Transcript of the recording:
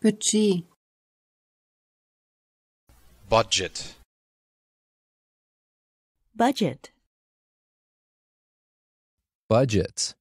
Budget. budget, budget, budgets,